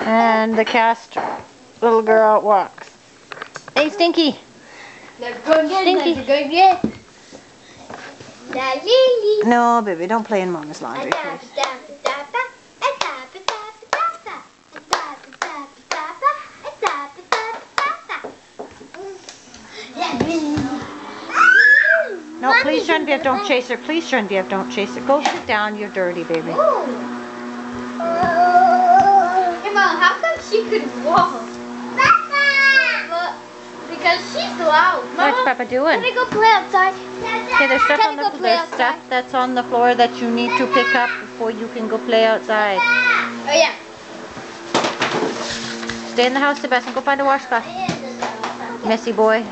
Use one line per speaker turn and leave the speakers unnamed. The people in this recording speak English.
And the cast little girl walks. Hey, Stinky. Stinky. No, baby, don't play in Mama's laundry, please. No, please, Genevieve, don't chase her. Please, Genevieve, don't chase her. Go sit down. You're dirty, baby.
Hey, how come she could walk? But because she's loud.
What's Papa doing?
Can I go play outside?
Okay, there's stuff
Can
on the
go play
there's stuff that's on the floor that you need to pick up before you can go play outside.
Oh yeah.
Stay in the house, Sebastian. Go find oh, a washcloth. Messy boy.